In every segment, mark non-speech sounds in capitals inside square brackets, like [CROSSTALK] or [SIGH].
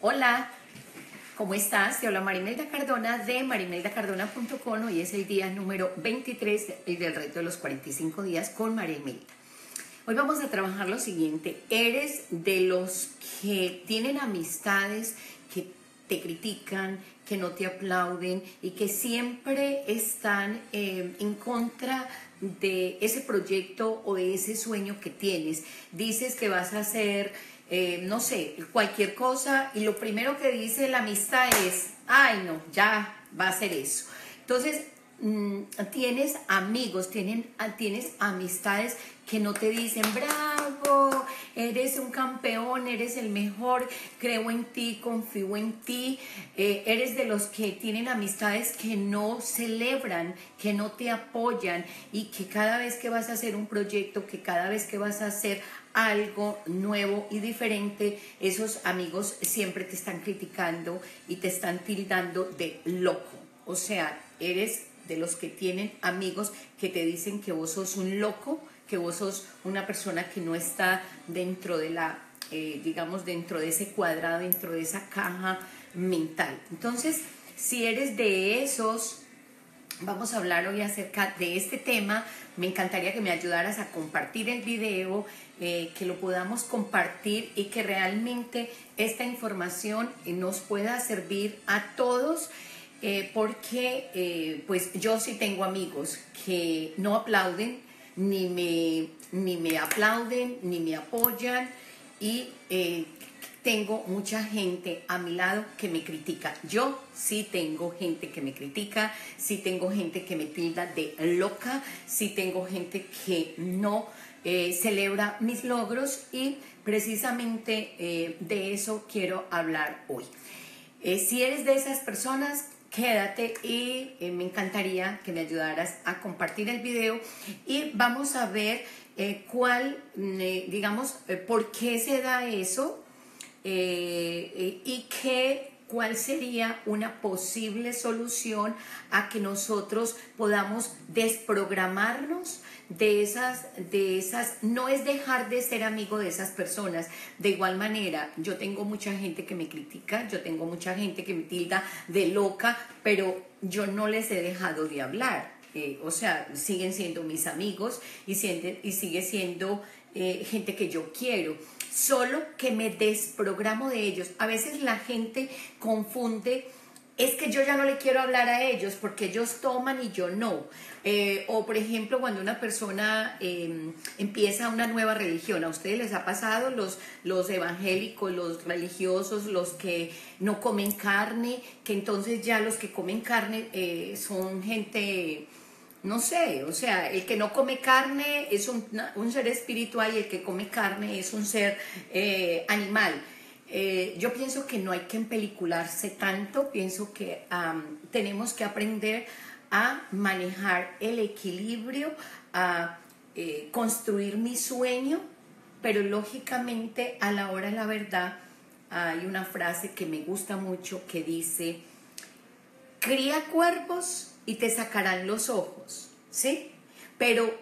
Hola, ¿cómo estás? Te habla Marimelda Cardona de marimeldacardona.com. Hoy es el día número 23 del reto de los 45 días con Marimelda. Hoy vamos a trabajar lo siguiente. Eres de los que tienen amistades que te critican, que no te aplauden y que siempre están eh, en contra de ese proyecto o de ese sueño que tienes. Dices que vas a hacer eh, no sé, cualquier cosa y lo primero que dice la amistad es, ay no, ya va a ser eso. Entonces, mm, tienes amigos, tienen, tienes amistades que no te dicen, bravo, eres un campeón, eres el mejor, creo en ti, confío en ti, eh, eres de los que tienen amistades que no celebran, que no te apoyan y que cada vez que vas a hacer un proyecto, que cada vez que vas a hacer algo nuevo y diferente, esos amigos siempre te están criticando y te están tildando de loco. O sea, eres de los que tienen amigos que te dicen que vos sos un loco, que vos sos una persona que no está dentro de la, eh, digamos, dentro de ese cuadrado, dentro de esa caja mental. Entonces, si eres de esos Vamos a hablar hoy acerca de este tema. Me encantaría que me ayudaras a compartir el video, eh, que lo podamos compartir y que realmente esta información eh, nos pueda servir a todos. Eh, porque pues yo sí tengo amigos que no aplauden, ni me, ni me aplauden, ni me apoyan y tengo mucha gente a mi lado que me critica. Yo sí tengo gente que me critica, sí tengo gente que me tilda de loca, sí tengo gente que no eh, celebra mis logros y precisamente eh, de eso quiero hablar hoy. Eh, si eres de esas personas, quédate y me encantaría que me ayudaras a compartir el video y vamos a ver cuál, digamos, por qué se da eso eh, y qué, cuál sería una posible solución a que nosotros podamos desprogramarnos de esas, de esas, no es dejar de ser amigo de esas personas. De igual manera, yo tengo mucha gente que me critica, yo tengo mucha gente que me tilda de loca, pero yo no les he dejado de hablar. Eh, o sea, siguen siendo mis amigos y, y sigue siendo eh, gente que yo quiero solo que me desprogramo de ellos. A veces la gente confunde, es que yo ya no le quiero hablar a ellos porque ellos toman y yo no. Eh, o por ejemplo, cuando una persona em, empieza una nueva religión, a ustedes les ha pasado los, los evangélicos, los religiosos, los que no comen carne, que entonces ya los que comen carne eh, son gente no sé, o sea, el que no come carne es un, ser espiritual y el que come carne es un ser eh, animal. Eh, yo pienso que no hay que empelicularse tanto, pienso que tenemos que aprender a manejar el equilibrio, a eh, construir mi sueño, pero lógicamente a la hora de la verdad hay una frase que me gusta mucho que dice, cría cuerpos y te sacarán los ojos, ¿sí? Pero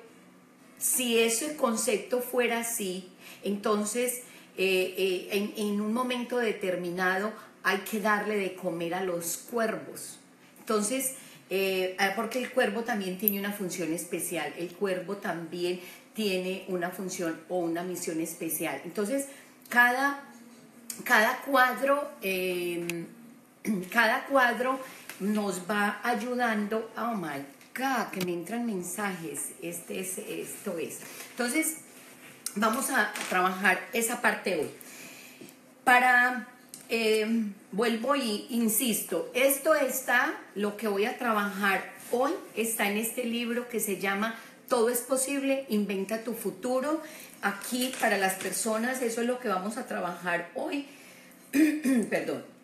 si ese concepto fuera así, entonces eh, eh, en, un momento determinado hay que darle de comer a los cuervos. Entonces, eh, ah, porque el cuervo también tiene una función especial, el cuervo también tiene una función o una misión especial. Entonces, cada, cada cuadro, [CLEARS THROAT] cada cuadro nos va ayudando. Oh my God, que me entran mensajes. Este es, esto es. Entonces, vamos a trabajar esa parte hoy. Para, em, vuelvo y insisto, esto está, lo que voy a trabajar hoy está en este libro que se llama Todo es posible, inventa tu futuro. Aquí para las personas, eso es lo que vamos a trabajar hoy. [CLEARS THROAT] Perdón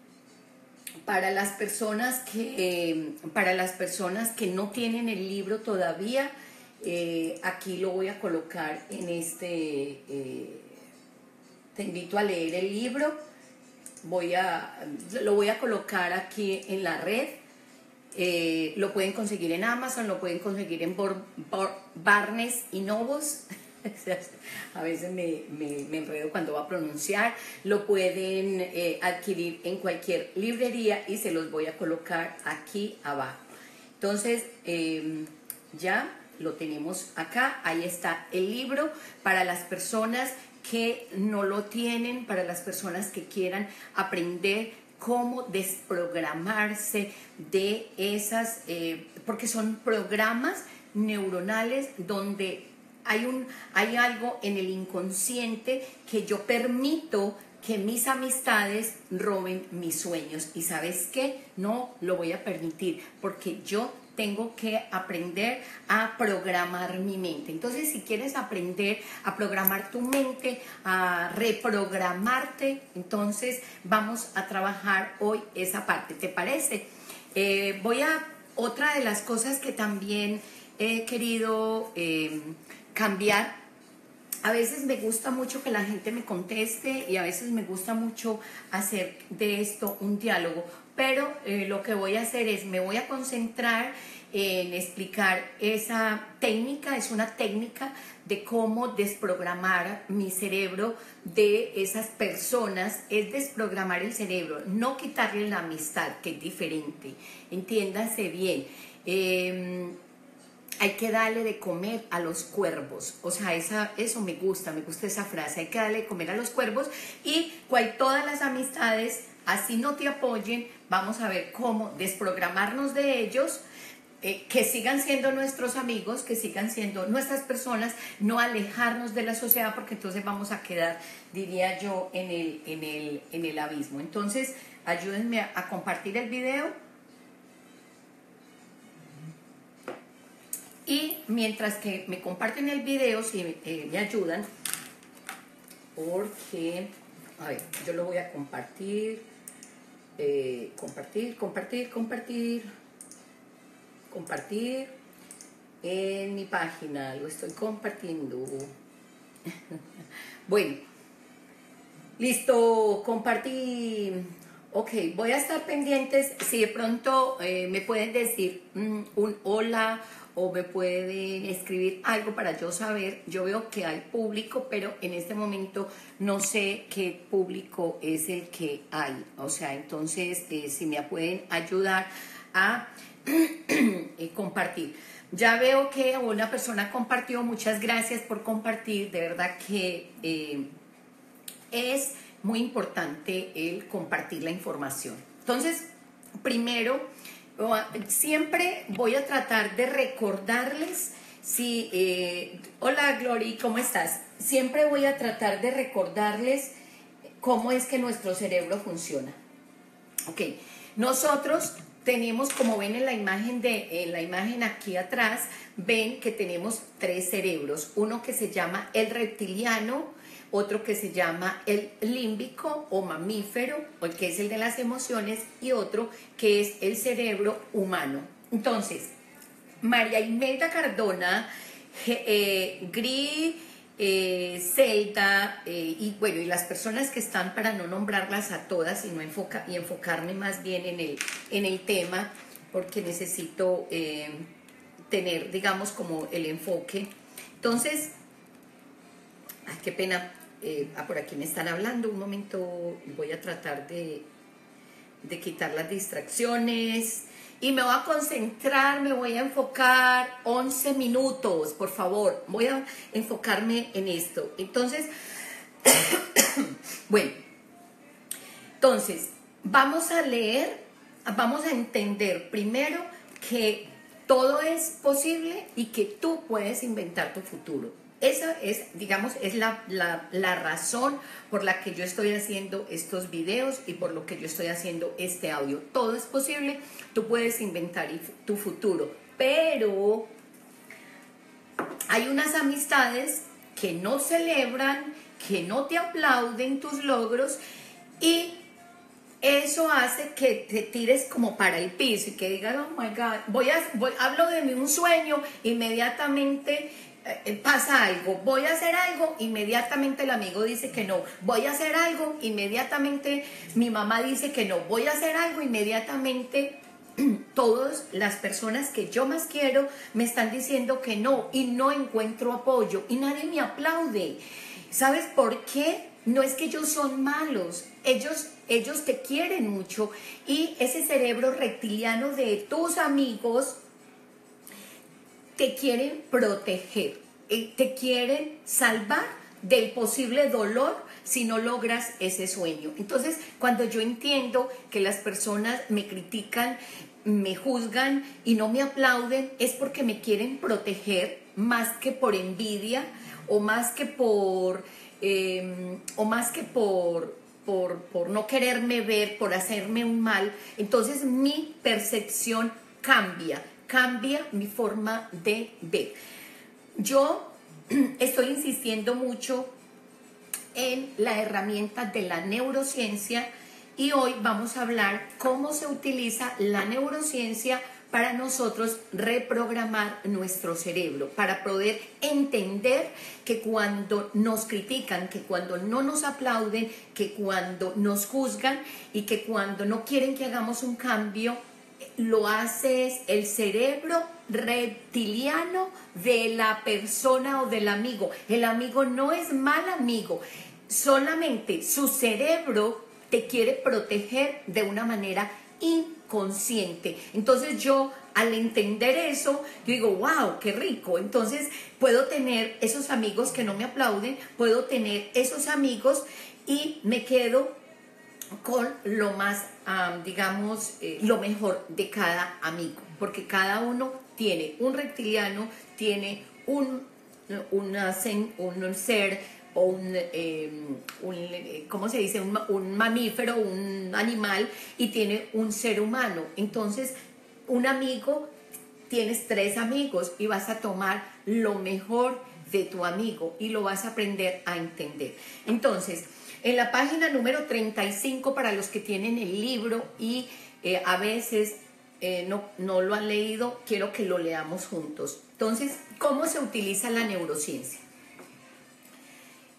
para las personas que, para las personas que no tienen el libro todavía, eh, aquí lo voy a colocar en este, eh, te invito a leer el libro, voy a, lo voy a colocar aquí en la red, eh, lo pueden conseguir en Amazon, lo pueden conseguir en Barnes y Novos, [LAUGHS] a veces me, me, enredo cuando va a pronunciar. Lo pueden eh, adquirir en cualquier librería y se los voy a colocar aquí abajo. Entonces, em, ya lo tenemos acá. Ahí está el libro para las personas que no lo tienen, para las personas que quieran aprender cómo desprogramarse de esas, eh, porque son programas neuronales donde hay, un, hay algo en el inconsciente que yo permito que mis amistades roben mis sueños. Y sabes qué? No lo voy a permitir porque yo tengo que aprender a programar mi mente. Entonces, si quieres aprender a programar tu mente, a reprogramarte, entonces vamos a trabajar hoy esa parte. ¿Te parece? Eh, voy a otra de las cosas que también he querido eh, cambiar. A veces me gusta mucho que la gente me conteste y a veces me gusta mucho hacer de esto un diálogo, pero eh, lo que voy a hacer es, me voy a concentrar en explicar esa técnica, es una técnica de cómo desprogramar mi cerebro de esas personas, es desprogramar el cerebro, no quitarle la amistad, que es diferente, entiéndase bien. Em, hay que darle de comer a los cuervos. O sea, esa, eso me gusta, me gusta esa frase. Hay que darle de comer a los cuervos y cual todas las amistades, así no te apoyen, vamos a ver cómo desprogramarnos de ellos. Eh, que sigan siendo nuestros amigos, que sigan siendo nuestras personas, no alejarnos de la sociedad porque entonces vamos a quedar, diría yo, en el, en el, en el abismo. Entonces, ayúdenme a compartir el video Y mientras que me comparten el video, si eh, me ayudan, porque, a ver, yo lo voy a compartir, eh, compartir, compartir, compartir, compartir en mi página, lo estoy compartiendo. [LAUGHS] bueno, listo, compartí. Ok, voy a estar pendientes si de pronto eh, me pueden decir mm, un hola o me pueden escribir algo para yo saber. Yo veo que hay público, pero en este momento no sé qué público es el que hay. O sea, entonces eh, si me pueden ayudar a [CLEARS THROAT] eh, compartir. Ya veo que una persona compartió, muchas gracias por compartir, de verdad que eh, es muy importante el compartir la información. Entonces, primero, siempre voy a tratar de recordarles si, eh, hola Glory, ¿cómo estás? Siempre voy a tratar de recordarles cómo es que nuestro cerebro funciona. Ok, nosotros tenemos, como ven en la imagen de, en la imagen aquí atrás, ven que tenemos tres cerebros. Uno que se llama el reptiliano, otro que se llama el límbico o mamífero, que es el de las emociones, y otro que es el cerebro humano. Entonces, María Imelda Cardona, eh, Gri, eh, eh, y bueno, y las personas que están para no nombrarlas a todas y, no enfoca, y enfocarme más bien en el, en el tema, porque necesito eh, tener, digamos, como el enfoque. Entonces, ay, qué pena, eh, ah, por aquí me están hablando, un momento voy a tratar de, de quitar las distracciones y me voy a concentrar, me voy a enfocar 11 minutos, por favor, voy a enfocarme en esto. Entonces, [COUGHS] bueno, entonces, vamos a leer, vamos a entender primero que todo es posible y que tú puedes inventar tu futuro. Esa es, digamos, es la, razón por la que yo estoy haciendo estos videos y por lo que yo estoy haciendo este audio. Todo es posible, tú puedes inventar tu futuro, pero hay unas amistades que no celebran, que no te aplauden tus logros y eso hace que te tires como para el piso y que digas, oh my God, voy a, hablo de mí un sueño, inmediatamente pasa algo, voy a hacer algo, inmediatamente el amigo dice que no, voy a hacer algo, inmediatamente mi mamá dice que no, voy a hacer algo, inmediatamente [CLEARS THROAT] todas las personas que yo más quiero me están diciendo que no y no encuentro apoyo y nadie me aplaude. ¿Sabes por qué? No es que ellos son malos, ellos, ellos te quieren mucho y ese cerebro reptiliano de tus amigos te quieren proteger, eh, te quieren salvar del posible dolor si no logras ese sueño. Entonces, cuando yo entiendo que las personas me critican, me juzgan y no me aplauden, es porque me quieren proteger más que por envidia o más que por, em, o más que por, por, por no quererme ver, por hacerme un mal. Entonces mi percepción cambia, cambia mi forma de ver. Yo [CLEARS THROAT] estoy insistiendo mucho en la herramienta de la neurociencia y hoy vamos a hablar cómo se utiliza la neurociencia para nosotros reprogramar nuestro cerebro, para poder entender que cuando nos critican, que cuando no nos aplauden, que cuando nos juzgan y que cuando no quieren que hagamos un cambio, lo hace el cerebro reptiliano de la persona o del amigo. El amigo no es mal amigo, solamente su cerebro te quiere proteger de una manera inconsciente. Entonces yo al entender eso, yo digo, wow, qué rico. Entonces puedo tener esos amigos que no me aplauden, puedo tener esos amigos y me quedo con lo más, digamos, eh, lo mejor de cada amigo, porque cada uno tiene un reptiliano, tiene un, un ser o un, em, ¿cómo se dice? Un, un, mamífero, un animal y tiene un ser humano. Entonces, un amigo, tienes tres amigos y vas a tomar lo mejor de tu amigo y lo vas a aprender a entender. Entonces, en la página número 35, para los que tienen el libro y eh, a veces eh, no, no lo han leído, quiero que lo leamos juntos. Entonces, ¿cómo se utiliza la neurociencia?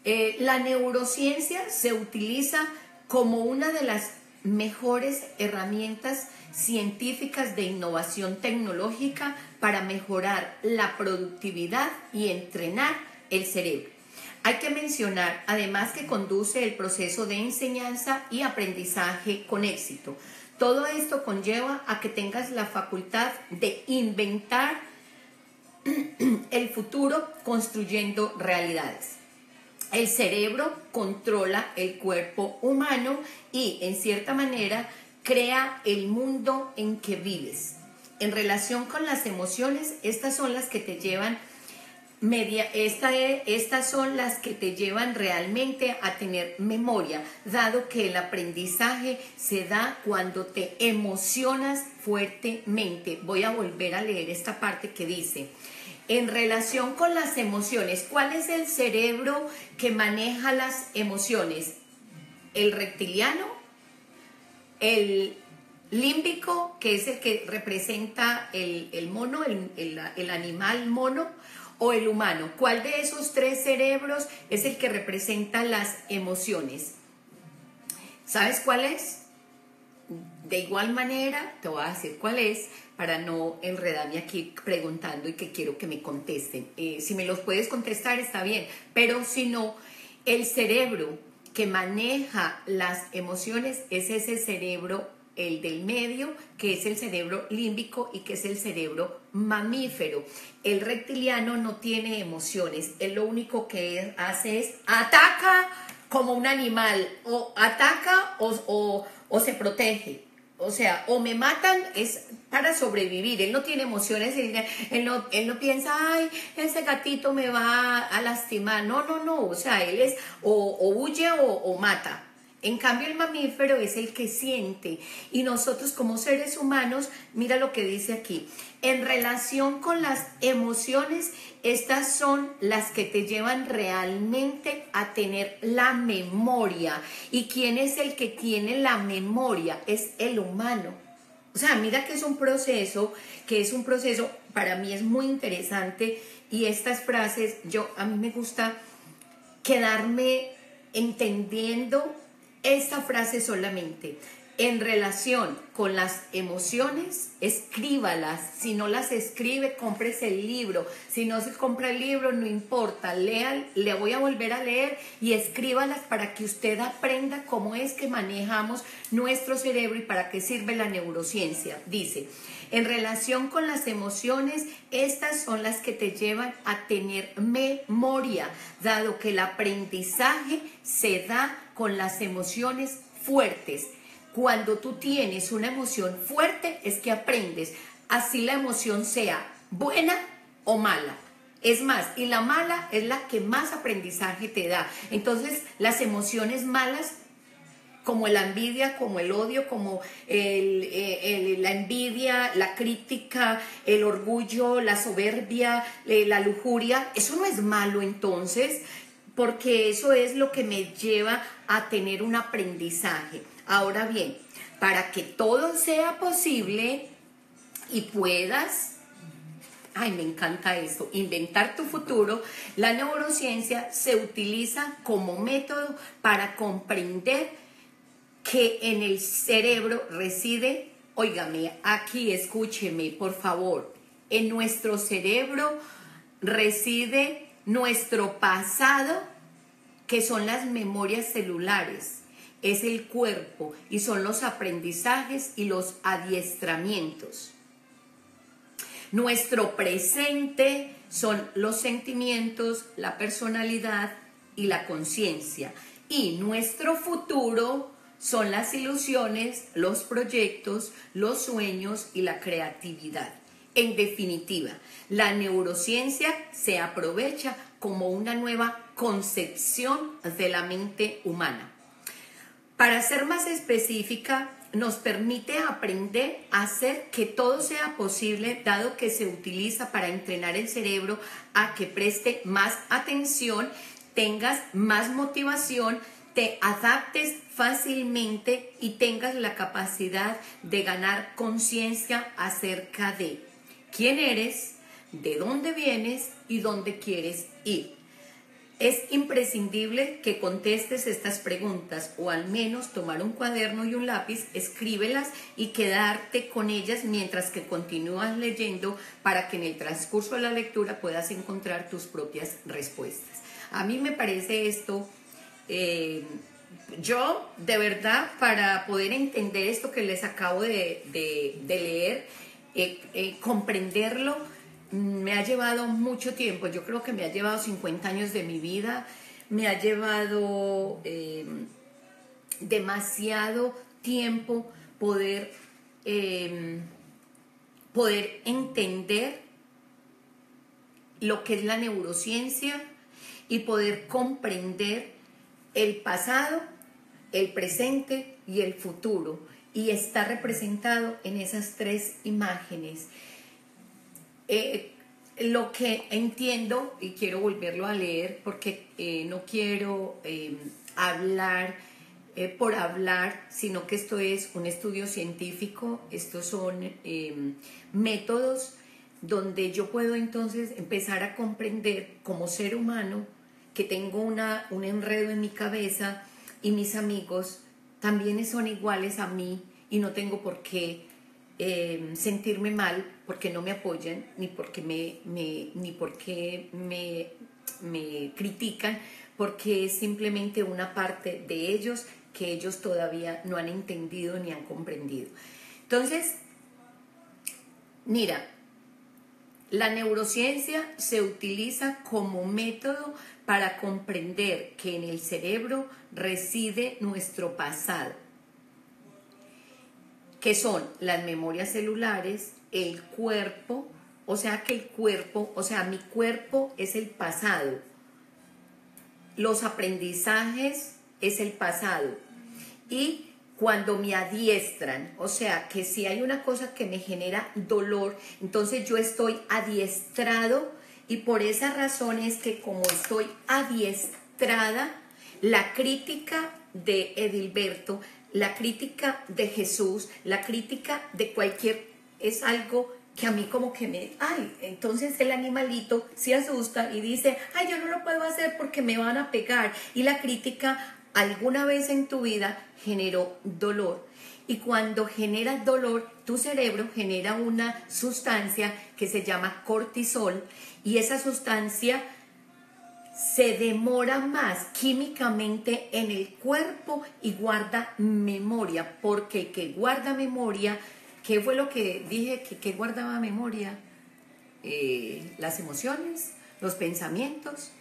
Eh, la neurociencia se utiliza como una de las mejores herramientas científicas de innovación tecnológica para mejorar la productividad y entrenar el cerebro. Hay que mencionar además que conduce el proceso de enseñanza y aprendizaje con éxito. Todo esto conlleva a que tengas la facultad de inventar [CLEARS THROAT] el futuro construyendo realidades. El cerebro controla el cuerpo humano y en cierta manera crea el mundo en que vives. En relación con las emociones, estas son las que te llevan media, esta, estas son las que te llevan realmente a tener memoria, dado que el aprendizaje se da cuando te emocionas fuertemente. Voy a volver a leer esta parte que dice, en relación con las emociones, ¿cuál es el cerebro que maneja las emociones? ¿El reptiliano? ¿El límbico, que es el que representa el, mono, el, el animal mono? ¿O el humano? ¿Cuál de esos tres cerebros es el que representa las emociones? ¿Sabes cuál es? De igual manera, te voy a decir cuál es para no enredarme aquí preguntando y que quiero que me contesten. Eh, si me los puedes contestar está bien, pero si no, el cerebro que maneja las emociones es ese cerebro, el del medio, que es el cerebro límbico y que es el cerebro mamífero. El reptiliano no tiene emociones, él lo único que hace es ataca como un animal, o ataca o, o se protege. O sea, o me matan es para sobrevivir. Él no tiene emociones, él no, él no piensa, ay, ese gatito me va a lastimar. No, no, no. O sea, él es o, huye o, o mata. En cambio, el mamífero es el que siente. Y nosotros como seres humanos, mira lo que dice aquí. En relación con las emociones, estas son las que te llevan realmente a tener la memoria. ¿Y quién es el que tiene la memoria? Es el humano. O sea, mira que es un proceso, que es un proceso, para mí es muy interesante y estas frases, yo a mí me gusta quedarme entendiendo esta frase solamente. en relación con las emociones, escríbalas. Si no las escribe, cómprese el libro. Si no se compra el libro, no importa. Lea, le voy a volver a leer y escríbalas para que usted aprenda cómo es que manejamos nuestro cerebro y para qué sirve la neurociencia. Dice, en relación con las emociones, estas son las que te llevan a tener memoria, dado que el aprendizaje se da con las emociones fuertes. Cuando tú tienes una emoción fuerte es que aprendes, así la emoción sea buena o mala. Es más, y la mala es la que más aprendizaje te da. Entonces, las emociones malas como la envidia, como el odio, como eh, la envidia, la crítica, el orgullo, la soberbia, eh, la lujuria, eso no es malo entonces, porque eso es lo que me lleva a tener un aprendizaje. Ahora bien, para que todo sea posible y puedas, ay, me encanta esto, inventar tu futuro, la neurociencia se utiliza como método para comprender que en el cerebro reside, óigame, aquí escúcheme, por favor, en nuestro cerebro reside nuestro pasado, que son las memorias celulares es el cuerpo y son los aprendizajes y los adiestramientos. Nuestro presente son los sentimientos, la personalidad y la conciencia. Y nuestro futuro son las ilusiones, los proyectos, los sueños y la creatividad. En definitiva, la neurociencia se aprovecha como una nueva concepción de la mente humana. Para ser más específica, nos permite aprender a hacer que todo sea posible, dado que se utiliza para entrenar el cerebro a que preste más atención, tengas más motivación, te adaptes fácilmente y tengas la capacidad de ganar conciencia acerca de quién eres, de dónde vienes y dónde quieres ir. Es imprescindible que contestes estas preguntas o al menos tomar un cuaderno y un lápiz, escríbelas y quedarte con ellas mientras que continúas leyendo para que en el transcurso de la lectura puedas encontrar tus propias respuestas. A mí me parece esto, eh, yo de verdad para poder entender esto que les acabo de, leer, eh, eh, comprenderlo, me ha llevado mucho tiempo, yo creo que me ha llevado 50 años de mi vida, me ha llevado em, demasiado tiempo poder, em, poder entender lo que es la neurociencia y poder comprender el pasado, el presente y el futuro. Y está representado en esas tres imágenes. Eh, lo que entiendo, y quiero volverlo a leer porque eh, no quiero em, hablar eh, por hablar, sino que esto es un estudio científico, estos son em, métodos donde yo puedo entonces empezar a comprender como ser humano que tengo una, un enredo en mi cabeza y mis amigos también son iguales a mí y no tengo por qué Em, sentirme mal porque no me apoyan ni porque me, ni porque me, me critican, porque es simplemente una parte de ellos que ellos todavía no han entendido ni han comprendido. Entonces, mira, la neurociencia se utiliza como método para comprender que en el cerebro reside nuestro pasado que son las memorias celulares, el cuerpo, o sea que el cuerpo, o sea, mi cuerpo es el pasado, los aprendizajes es el pasado. Y cuando me adiestran, o sea, que si hay una cosa que me genera dolor, entonces yo estoy adiestrado y por esa razón es que como estoy adiestrada, la crítica de Edilberto la crítica de Jesús, la crítica de cualquier, es algo que a mí como que me, ay, entonces el animalito se asusta y dice, ay, yo no lo puedo hacer porque me van a pegar. Y la crítica alguna vez en tu vida generó dolor. Y cuando genera dolor, tu cerebro genera una sustancia que se llama cortisol y esa sustancia se demora más químicamente en el cuerpo y guarda memoria, porque que guarda memoria, ¿qué fue lo que dije que, guardaba memoria? Eh, las emociones, los pensamientos,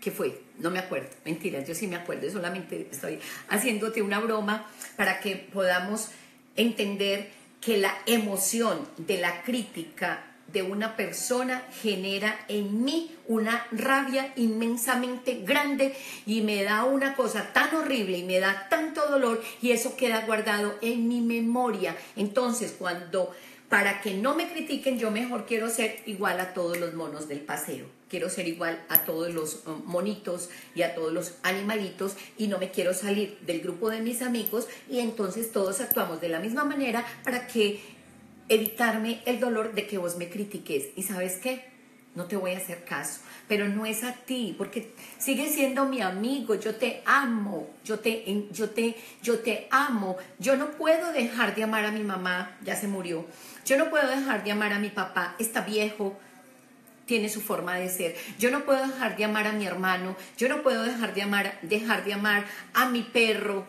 ¿qué fue? No me acuerdo, mentira, yo sí me acuerdo, solamente estoy haciéndote una broma para que podamos entender que la emoción de la crítica de una persona genera en mí una rabia inmensamente grande y me da una cosa tan horrible y me da tanto dolor y eso queda guardado en mi memoria. Entonces, cuando para que no me critiquen, yo mejor quiero ser igual a todos los monos del paseo. Quiero ser igual a todos los um, monitos y a todos los animalitos y no me quiero salir del grupo de mis amigos y entonces todos actuamos de la misma manera para que evitarme el dolor de que vos me critiques. ¿Y sabes qué? No te voy a hacer caso, pero no es a ti, porque sigues siendo mi amigo, yo te amo, yo te, yo te, yo te amo. Yo no puedo dejar de amar a mi mamá, ya se murió. Yo no puedo dejar de amar a mi papá, está viejo, tiene su forma de ser. Yo no puedo dejar de amar a mi hermano, yo no puedo dejar de amar, dejar de amar a mi perro.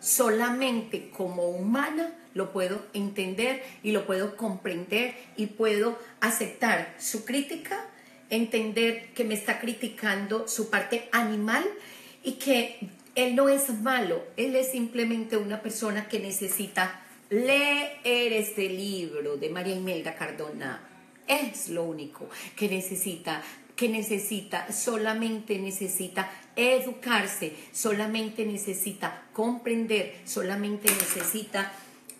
Solamente como humana lo puedo entender y lo puedo comprender y puedo aceptar su crítica, entender que me está criticando su parte animal y que él no es malo, él es simplemente una persona que necesita leer este libro de María Imelda Cardona. Es lo único que necesita, que necesita, solamente necesita educarse, solamente necesita comprender, solamente necesita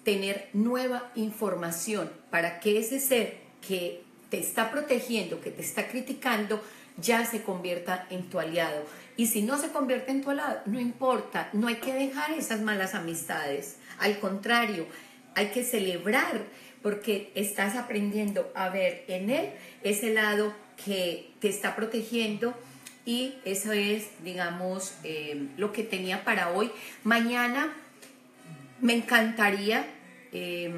tener nueva información para que ese ser que te está protegiendo, que te está criticando, ya se convierta en tu aliado. Y si no se convierte en tu aliado, no importa, no hay que dejar esas malas amistades. Al contrario, hay que celebrar porque estás aprendiendo a ver en él ese lado que te está protegiendo y eso es, digamos, eh, lo que tenía para hoy. Mañana me encantaría eh,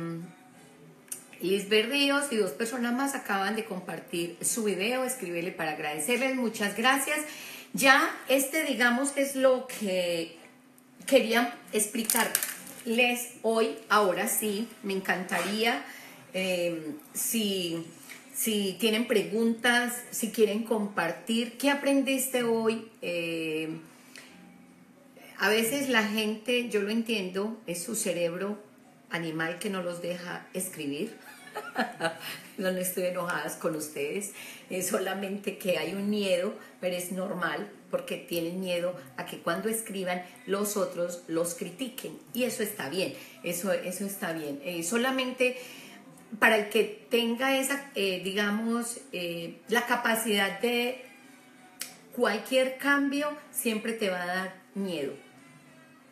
Lisbeth Ríos y dos personas más acaban de compartir su video, escríbele para agradecerles, muchas gracias. Ya este digamos es lo que quería explicarles hoy, ahora sí, me encantaría em, si, si tienen preguntas, si quieren compartir, ¿qué aprendiste hoy? Em, a veces la gente, yo lo entiendo, es su cerebro animal que no los deja escribir. [LAUGHS] no estoy enojadas con ustedes, es solamente que hay un miedo, pero es normal porque tienen miedo a que cuando escriban los otros los critiquen y eso está bien, eso, eso está bien. Eh, solamente para el que tenga esa, eh, digamos, eh, la capacidad de cualquier cambio, siempre te va a dar miedo,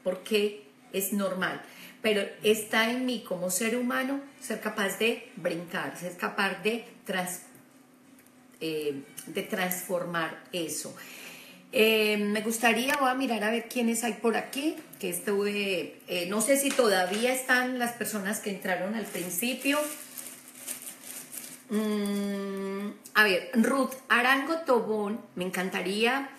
porque es normal pero está en mí como ser humano ser capaz de brincar, ser capaz de, eh, de transformar eso. Eh, me gustaría, voy a mirar a ver quiénes hay por aquí, que estuve, eh, no sé si todavía están las personas que entraron al principio. Mm, a ver, Ruth Arango Tobón, me encantaría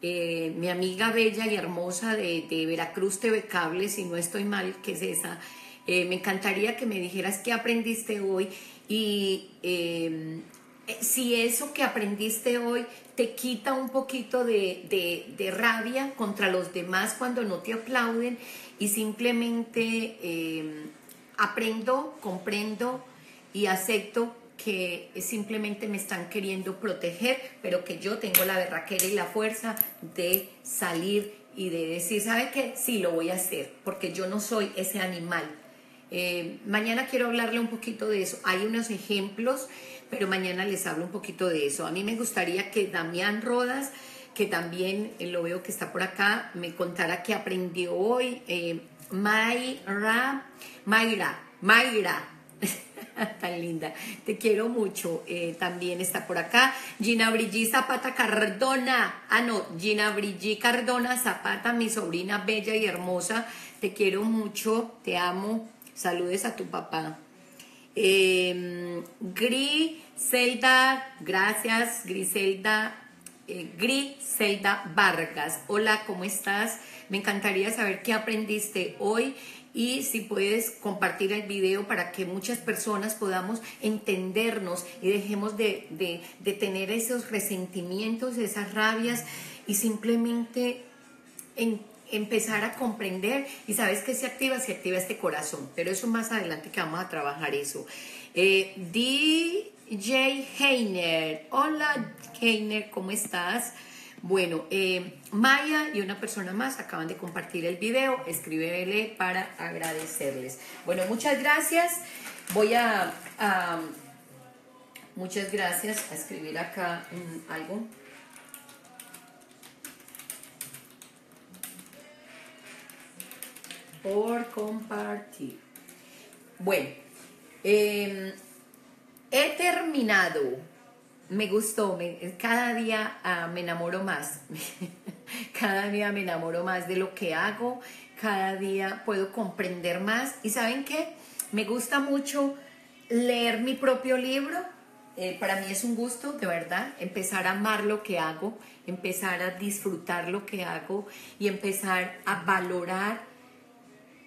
eh, mi amiga bella y hermosa de, Veracruz TV Cable, si no estoy mal, que es esa, eh, me encantaría que me dijeras qué aprendiste hoy y em, eh, si eso que aprendiste hoy te quita un poquito de, rabia contra los demás cuando no te aplauden y simplemente em, aprendo, comprendo y acepto que simplemente me están queriendo proteger, pero que yo tengo la berraquera y la fuerza de salir y de decir, ¿sabe qué? Sí, lo voy a hacer, porque yo no soy ese animal. Eh, mañana quiero hablarle un poquito de eso. Hay unos ejemplos, pero mañana les hablo un poquito de eso. A mí me gustaría que Damián Rodas, que también eh, lo veo que está por acá, me contara qué aprendió hoy. Eh, Mayra, Mayra, Mayra, [LAUGHS] Tan linda. Te quiero mucho. Eh, también está por acá Gina Brigi Zapata Cardona. Ah, no, Gina Brigi Cardona Zapata, mi sobrina bella y hermosa. te quiero mucho, te amo, saludes a tu papá. Eh, Griselda, gracias, Griselda, eh, Griselda Vargas. Hola, ¿cómo estás? Me encantaría saber qué aprendiste hoy y si puedes compartir el video para que muchas personas podamos entendernos y dejemos de, tener esos resentimientos, esas rabias y simplemente empezar a comprender y sabes que se activa, se activa este corazón, pero eso más adelante que vamos a trabajar eso. Eh, DJ Heiner, hola Heiner, ¿cómo estás? Bueno, eh, Maya y una persona más acaban de compartir el video. Escríbele para agradecerles. Bueno, muchas gracias. Voy a, muchas gracias a escribir acá algo. Por compartir. Bueno, em, he terminado me gustó, cada día ah, me enamoro más, [LAUGHS] cada día me enamoro más de lo que hago, cada día puedo comprender más. Y ¿saben qué? Me gusta mucho leer mi propio libro, eh, para mí es un gusto, de verdad, empezar a amar lo que hago, empezar a disfrutar lo que hago y empezar a valorar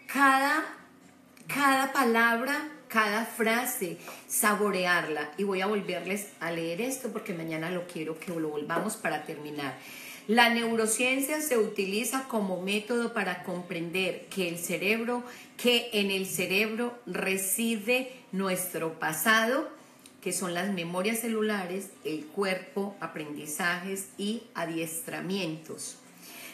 cada, cada palabra cada frase, saborearla. Y voy a volverles a leer esto porque mañana lo quiero que lo volvamos para terminar. La neurociencia se utiliza como método para comprender que el cerebro, que en el cerebro reside nuestro pasado, que son las memorias celulares, el cuerpo, aprendizajes y adiestramientos.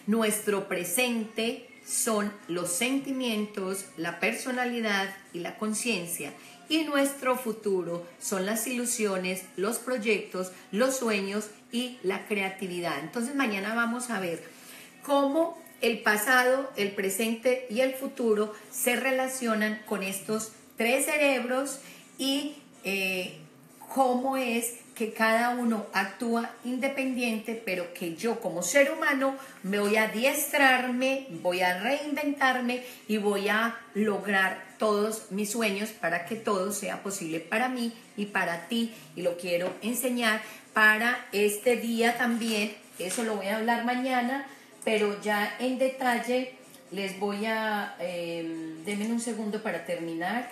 Nuestro presente son los sentimientos, la personalidad y la conciencia. Y nuestro futuro son las ilusiones, los proyectos, los sueños y la creatividad. Entonces mañana vamos a ver cómo el pasado, el presente y el futuro se relacionan con estos tres cerebros y eh, cómo es que cada uno actúa independiente, pero que yo como ser humano me voy a adiestrarme, voy a reinventarme y voy a lograr todos mis sueños para que todo sea posible para mí y para ti. Y lo quiero enseñar para este día también, eso lo voy a hablar mañana, pero ya en detalle les voy a, eh, denme un segundo para terminar.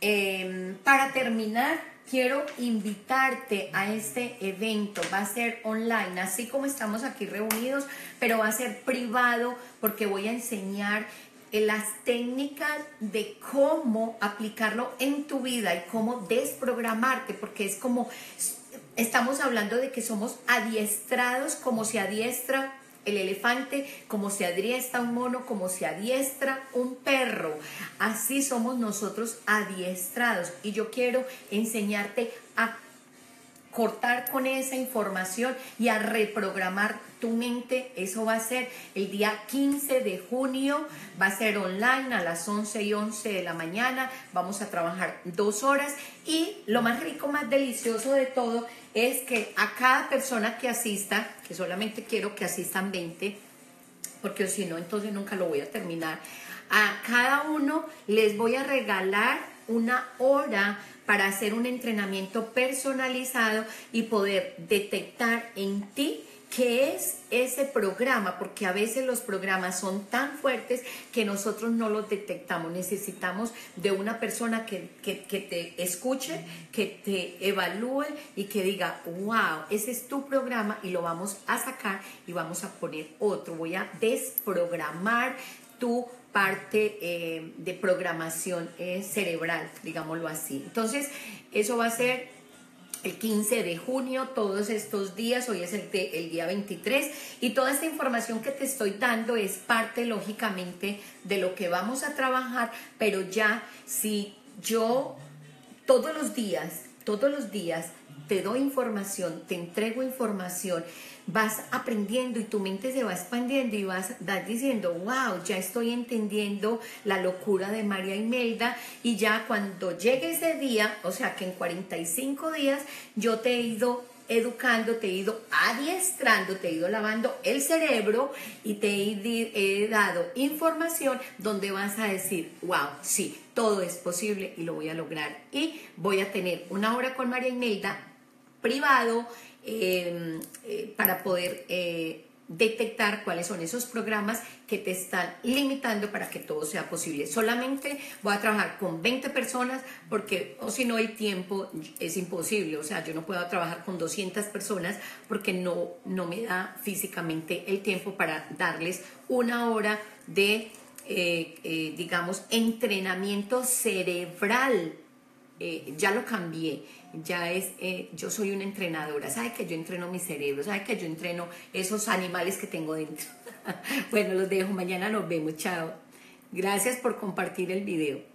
Em, para terminar, quiero invitarte a este evento. Va a ser online, así como estamos aquí reunidos, pero va a ser privado porque voy a enseñar eh, las técnicas de cómo aplicarlo en tu vida y cómo desprogramarte, porque es como, estamos hablando de que somos adiestrados como se adiestra el elefante, como se adiestra un mono, como se adiestra un perro. Así somos nosotros adiestrados. Y yo quiero enseñarte a cortar con esa información y a reprogramar tu mente. Eso va a ser el día 15 de junio, va a ser online a las 11 y 11 de la mañana. Vamos a trabajar dos horas y lo más rico, más delicioso de todo es que a cada persona que asista, que solamente quiero que asistan 20, porque si no, entonces nunca lo voy a terminar, a cada uno les voy a regalar una hora para hacer un entrenamiento personalizado y poder detectar en ti ¿Qué es ese programa? Porque a veces los programas son tan fuertes que nosotros no los detectamos. Necesitamos de una persona que, te escuche, que te evalúe y que diga, wow, ese es tu programa y lo vamos a sacar y vamos a poner otro. Voy a desprogramar tu parte eh, de programación eh, cerebral, digámoslo así. Entonces, eso va a ser el 15 de junio, todos estos días, hoy es el, el, día 23, y toda esta información que te estoy dando es parte, lógicamente, de lo que vamos a trabajar, pero ya si yo todos los días, todos los días te doy información, te entrego información, vas aprendiendo y tu mente se va expandiendo y vas, diciendo, wow, ya estoy entendiendo la locura de María Imelda y ya cuando llegue ese día, o sea que en 45 días yo te he ido educando, te he ido adiestrando, te he ido lavando el cerebro y te he, dado información donde vas a decir, wow, sí, todo es posible y lo voy a lograr. Y voy a tener una hora con María Imelda privado eh, eh, para poder eh, detectar cuáles son esos programas que te están limitando para que todo sea posible. Solamente voy a trabajar con 20 personas porque o si no el tiempo es imposible, o sea, yo no puedo trabajar con 200 personas porque no, no me da físicamente el tiempo para darles una hora de, eh, eh, digamos, entrenamiento cerebral. Eh, ya lo cambié ya es, eh, yo soy una entrenadora, sabe que yo entreno mi cerebro, sabe que yo entreno esos animales que tengo dentro. [LAUGHS] bueno, los dejo, mañana nos vemos, chao. Gracias por compartir el video.